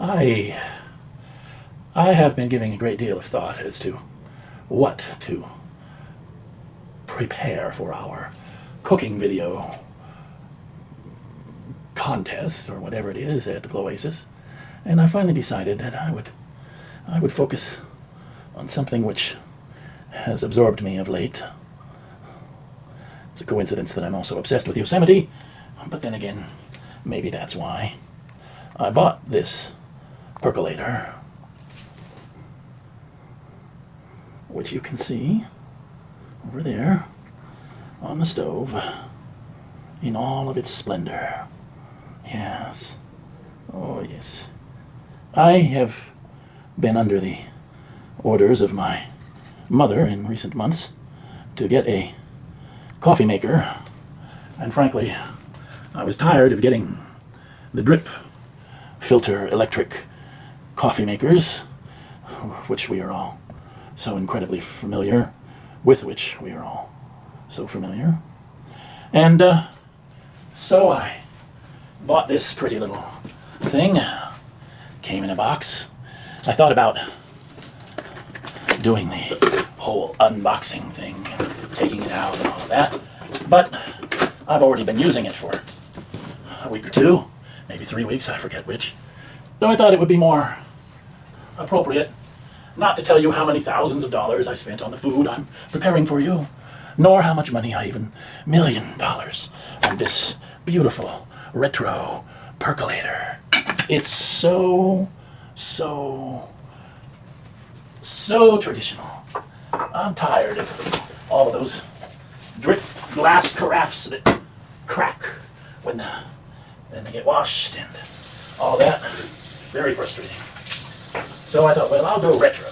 I I have been giving a great deal of thought as to what to prepare for our cooking video contest or whatever it is at the Vloasis, and I finally decided that I would I would focus on something which has absorbed me of late. It's a coincidence that I'm also obsessed with Yosemite, but then again, maybe that's why. I bought this percolator, which you can see over there on the stove in all of its splendor. Yes. Oh, yes. I have been under the orders of my mother in recent months to get a coffee maker, and frankly, I was tired of getting the drip filter electric coffee makers, which we are all so incredibly familiar, with which we are all so familiar. And uh, so I bought this pretty little thing, came in a box. I thought about doing the whole unboxing thing, taking it out and all of that, but I've already been using it for a week or two, maybe three weeks, I forget which. Though I thought it would be more appropriate not to tell you how many thousands of dollars I spent on the food I'm preparing for you, nor how much money I even million dollars on this beautiful retro percolator. It's so, so, so traditional. I'm tired of all of those drip glass carafes that crack when uh, the, then they get washed and all that. Very frustrating. So I thought, well, I'll go retro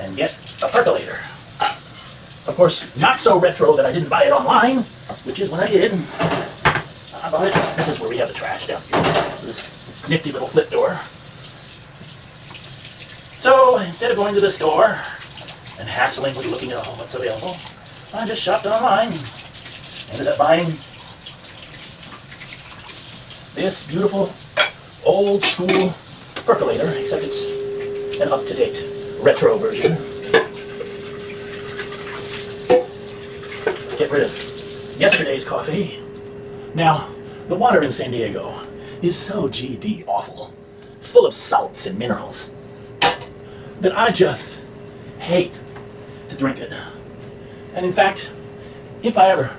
and get a percolator. Of course, not so retro that I didn't buy it online, which is what I did. I bought it. This is where we have the trash down here. This nifty little flip door. So instead of going to the store and hassling with looking at all what's available, I just shopped online. Ended up buying this beautiful old school percolator, except it's an up-to-date retro version. Get rid of yesterday's coffee. Now, the water in San Diego is so GD awful, full of salts and minerals, that I just hate to drink it. And in fact, if I ever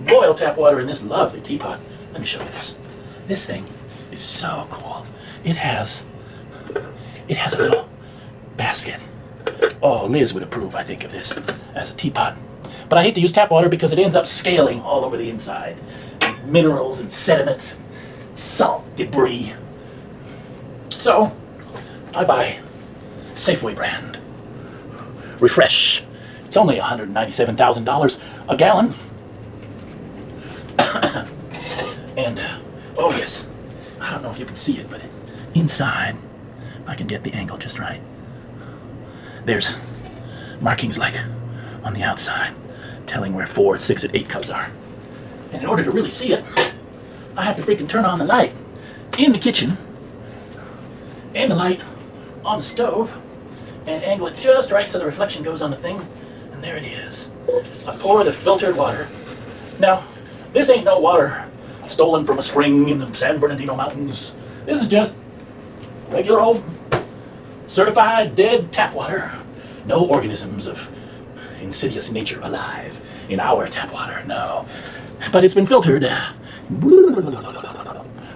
boil tap water in this lovely teapot, let me show you this. This thing is so cool. It has, it has a little basket. Oh, Liz would approve, I think, of this as a teapot. But I hate to use tap water because it ends up scaling all over the inside. Minerals and sediments, salt, debris. So, I buy Safeway brand. Refresh. It's only $197,000 a gallon. and, uh, oh yes, I don't know if you can see it, but inside, I can get the angle just right, there's markings like on the outside telling where four, six, and eight cups are. And in order to really see it, I have to freaking turn on the light in the kitchen and the light on the stove and angle it just right so the reflection goes on the thing. And there it is. I pour the filtered water. Now, this ain't no water stolen from a spring in the San Bernardino Mountains. This is just regular old certified dead tap water. No organisms of insidious nature alive in our tap water, no. But it's been filtered.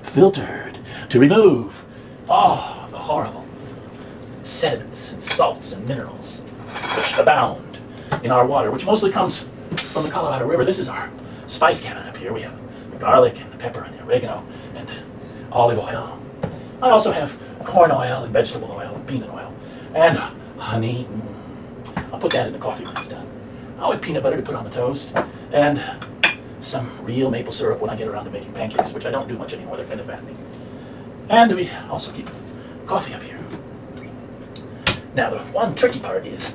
Filtered to remove all the horrible sediments and salts and minerals which abound in our water, which mostly comes from the Colorado River. This is our spice cabinet up here. We have the garlic and the pepper and the oregano and olive oil. I also have corn oil and vegetable oil and peanut oil and honey. Mm. I'll put that in the coffee when it's done. I'll peanut butter to put on the toast and some real maple syrup when I get around to making pancakes, which I don't do much anymore. They're kind of fattening. And we also keep coffee up here. Now, the one tricky part is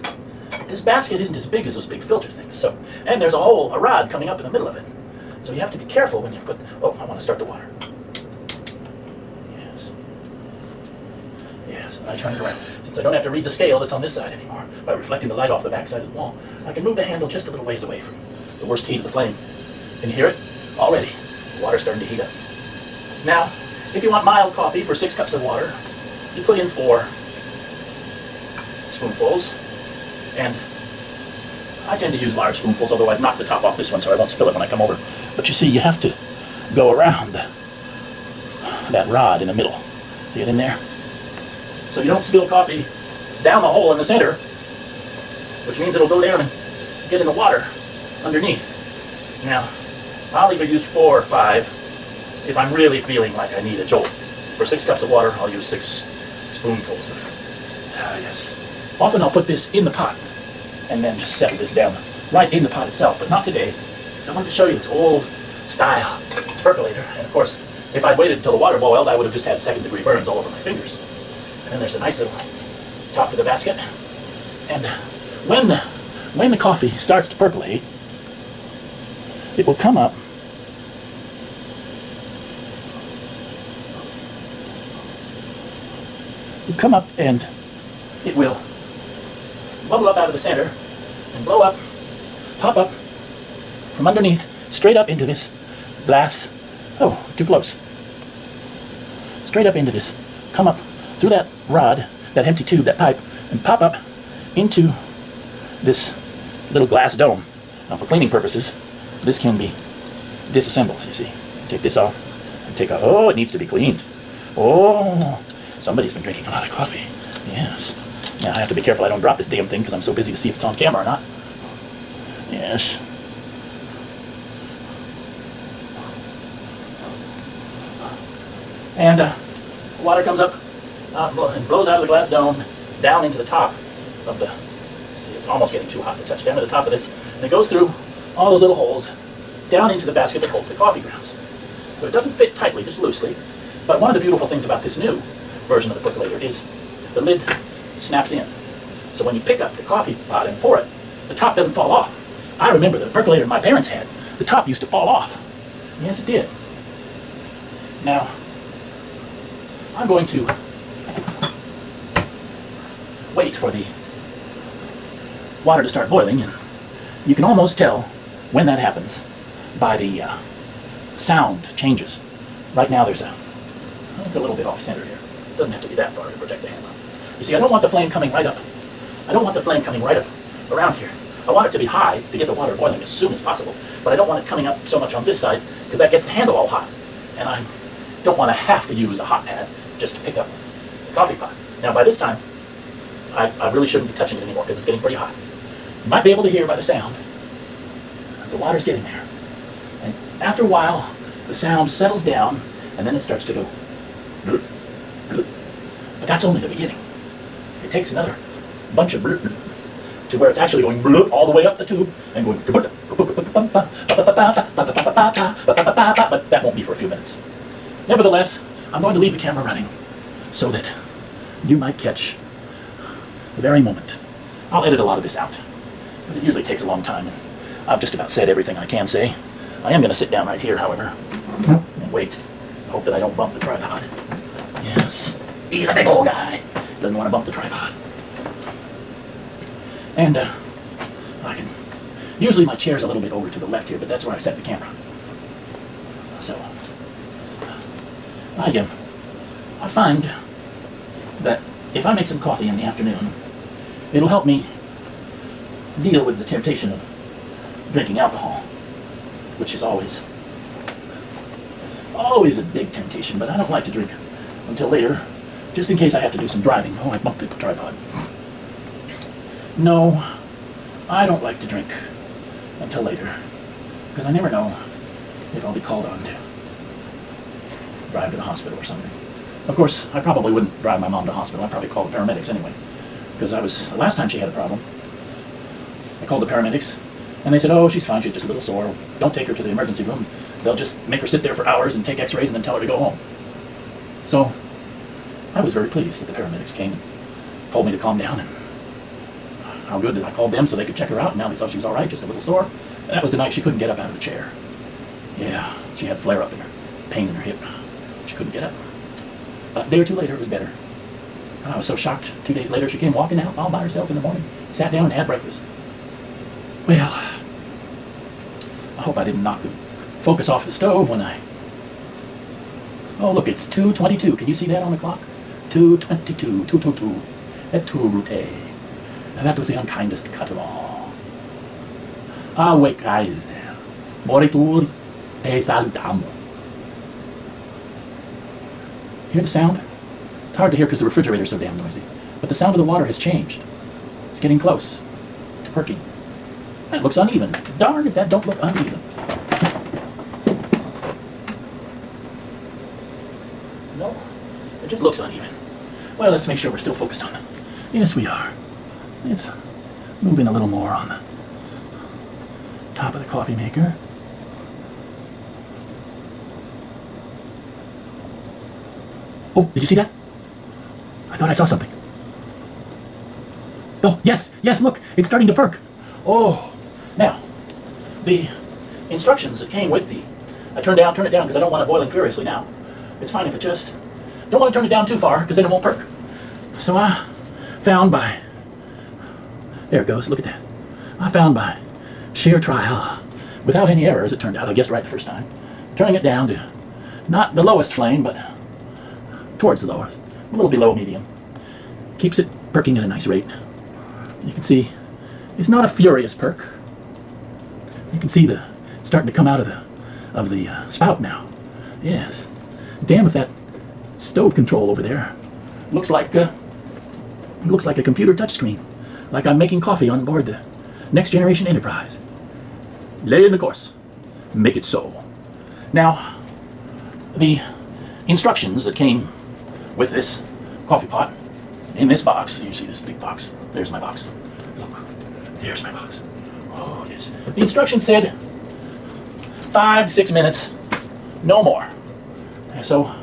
this basket isn't as big as those big filter things. So, and there's a hole, a rod coming up in the middle of it. So you have to be careful when you put, oh, I want to start the water. Yes. Yes, I turn it around. Since I don't have to read the scale that's on this side anymore, by reflecting the light off the back side of the wall, I can move the handle just a little ways away from the worst heat of the flame. Can you hear it? Already, the water's starting to heat up. Now, if you want mild coffee for six cups of water, you put in four spoonfuls, and I tend to use large spoonfuls, although I've knocked the top off this one so I won't spill it when I come over. But you see, you have to go around that rod in the middle. See it in there? So you don't spill coffee down the hole in the center, which means it'll go down and get in the water underneath. Now, I'll either use four or five if I'm really feeling like I need a jolt. For six cups of water, I'll use six spoonfuls of, ah, yes. Often I'll put this in the pot and then just settle this down right in the pot itself, but not today. So I wanted to show you this old style percolator. And of course, if I'd waited until the water boiled, I would have just had second degree burns all over my fingers. And there's a nice little top to the basket. And when when the coffee starts to percolate, it will come up will come up and it will bubble up out of the center and blow up, pop up from underneath, straight up into this glass. Oh, too close. Straight up into this. Come up through that rod, that empty tube, that pipe, and pop up into this little glass dome. Now, for cleaning purposes, this can be disassembled, you see. Take this off and take out. Oh, it needs to be cleaned. Oh, somebody's been drinking a lot of coffee. Yes. Now, I have to be careful I don't drop this damn thing because I'm so busy to see if it's on camera or not. Yes. And uh, water comes up and blows out of the glass dome down into the top of the, see, it's almost getting too hot to touch, down to the top of this. And it goes through all those little holes down into the basket that holds the coffee grounds. So it doesn't fit tightly, just loosely. But one of the beautiful things about this new version of the percolator is the lid snaps in. So when you pick up the coffee pot and pour it, the top doesn't fall off. I remember the percolator my parents had, the top used to fall off. Yes, it did. Now, I'm going to wait for the water to start boiling, and you can almost tell when that happens by the uh, sound changes. Right now there's a, it's a little bit off center here. It doesn't have to be that far to protect the handle. You see, I don't want the flame coming right up. I don't want the flame coming right up around here. I want it to be high to get the water boiling as soon as possible, but I don't want it coming up so much on this side because that gets the handle all hot. And I don't want to have to use a hot pad just to pick up the coffee pot. Now by this time, I, I really shouldn't be touching it anymore because it's getting pretty hot. You might be able to hear by the sound, the water's getting there. And after a while, the sound settles down and then it starts to go. But that's only the beginning. It takes another bunch of to where it's actually going bloop all the way up the tube and going but that won't be for a few minutes. Nevertheless, I'm going to leave the camera running so that you might catch the very moment. I'll edit a lot of this out because it usually takes a long time. I've just about said everything I can say. I am going to sit down right here, however, and wait. Hope that I don't bump the tripod. Yes, he's a big old guy. Doesn't want to bump the tripod. And uh, I can. Usually my chair's a little bit over to the left here, but that's where I set the camera. So I um, I find that if I make some coffee in the afternoon, it'll help me deal with the temptation of drinking alcohol, which is always always a big temptation, but I don't like to drink until later, just in case I have to do some driving. Oh, I bumped the tripod. No, I don't like to drink until later, because I never know if I'll be called on to drive to the hospital or something. Of course, I probably wouldn't drive my mom to the hospital. I'd probably call the paramedics anyway, because I was, last time she had a problem, I called the paramedics, and they said, oh, she's fine, she's just a little sore. Don't take her to the emergency room. They'll just make her sit there for hours and take x-rays and then tell her to go home. So, I was very pleased that the paramedics came and told me to calm down and how good that I called them so they could check her out, and now they thought she was all right, just a little sore. And that was the night she couldn't get up out of the chair. Yeah, she had flare up in her, pain in her hip. She couldn't get up. A day or two later, it was better. I was so shocked. Two days later, she came walking out all by herself in the morning, sat down and had breakfast. Well, I hope I didn't knock the focus off the stove when I... Oh, look, it's 2.22. Can you see that on the clock? 2.22, 222, et tu. Now that was the unkindest cut of all. Ah, wait, guys. Moritur te salutamo. Hear the sound? It's hard to hear because the refrigerator's so damn noisy. But the sound of the water has changed. It's getting close to perking. That looks uneven. Darn if that don't look uneven. No, it just looks uneven. Well, let's make sure we're still focused on them. Yes, we are. It's moving a little more on the top of the coffee maker. Oh, did you see that? I thought I saw something. Oh, yes, yes, look, it's starting to perk. Oh, now, the instructions that came with the, I turn down, turn it down because I don't want it boiling furiously now. It's fine if it just, don't want to turn it down too far because then it won't perk. So I found by, there it goes, look at that. I found by sheer trial, without any errors it turned out, I guessed right the first time, turning it down to not the lowest flame, but towards the lowest, a little below medium. Keeps it perking at a nice rate. You can see it's not a furious perk. You can see the it's starting to come out of the of the uh, spout now. Yes. Damn if that stove control over there looks like uh, looks like a computer touchscreen, like I'm making coffee on board the next generation Enterprise. Lay in the course. Make it so. Now, the instructions that came with this coffee pot in this box, you see this big box. There's my box. Look, there's my box. Oh, yes. The instructions said five six minutes, no more. So,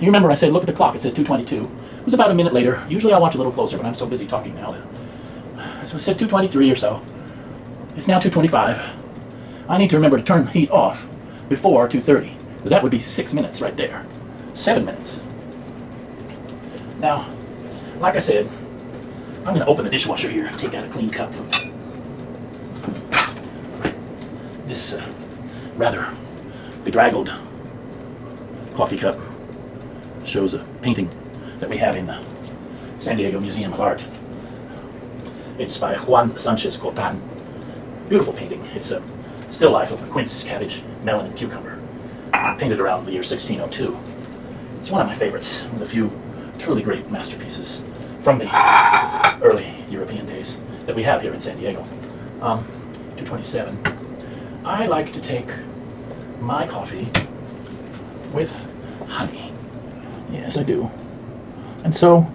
you remember I said look at the clock, it said 222. It was about a minute later. Usually I watch a little closer, but I'm so busy talking now that. So it said 223 or so. It's now 225. I need to remember to turn the heat off before 230. That would be six minutes right there. Seven minutes. Now, like I said, I'm going to open the dishwasher here and take out a clean cup from this uh, rather bedraggled coffee cup. Shows a painting that we have in the San Diego Museum of Art. It's by Juan Sanchez Cotan. Beautiful painting. It's a still life of a quince, cabbage, melon, and cucumber. Painted around the year 1602. It's one of my favorites, with a few truly great masterpieces from the early European days that we have here in San Diego. Um, 227. I like to take my coffee with honey. Yes, I do. And so,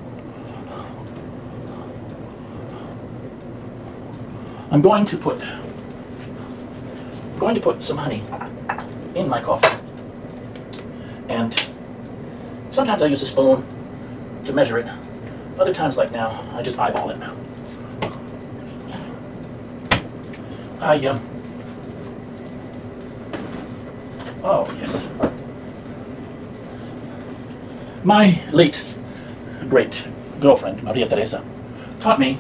I'm going to put I'm going to put some honey in my coffee. And sometimes I use a spoon to measure it. Other times, like now, I just eyeball it. I, um, oh, yes. My late great girlfriend, Maria Teresa, taught me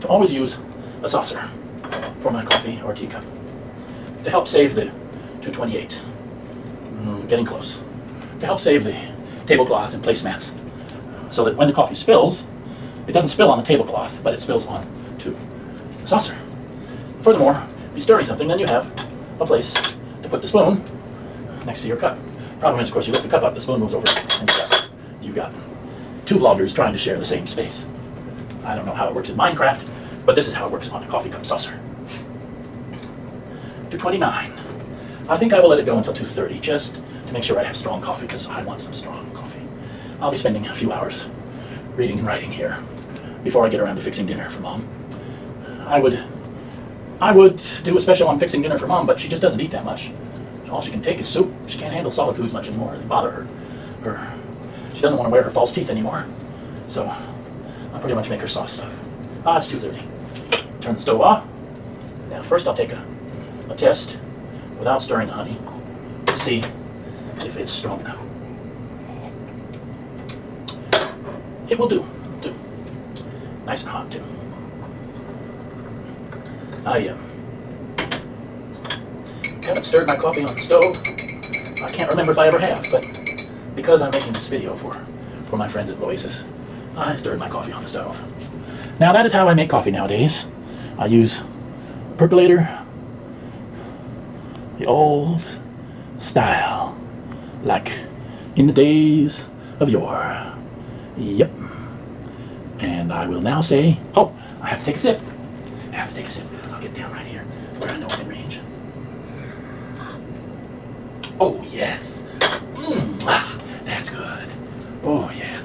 to always use a saucer for my coffee or teacup to help save the 228. Mm, getting close. To help save the tablecloths and placemats so that when the coffee spills, it doesn't spill on the tablecloth, but it spills on to the saucer. Furthermore, if you're stirring something, then you have a place to put the spoon next to your cup. Problem is, of course, you lift the cup up, the spoon moves over, and you've got, two vloggers trying to share the same space. I don't know how it works in Minecraft, but this is how it works on a coffee cup saucer. 229. I think I will let it go until 2.30, just to make sure I have strong coffee, because I want some strong coffee. I'll be spending a few hours reading and writing here before I get around to fixing dinner for Mom. I would, I would do a special on fixing dinner for Mom, but she just doesn't eat that much. All she can take is soup. She can't handle solid foods much anymore. They bother her. her. She doesn't want to wear her false teeth anymore. So I'll pretty much make her soft stuff. Ah, it's 2.30. Turn the stove off. Now first I'll take a, a test without stirring the honey to see if it's strong enough. It will do. Do. Nice and hot too. I um, haven't stirred my coffee on the stove. I can't remember if I ever have, but because I'm making this video for, for my friends at Vloasis, I stirred my coffee on the stove. Now that is how I make coffee nowadays. I use a percolator, the old style, like in the days of yore. Yep. And I will now say, oh, I have to take a sip. I have to take a sip. I'll get down right here where I know I'm in range. Oh, yes. Mm, ah, that's good. Oh, yeah.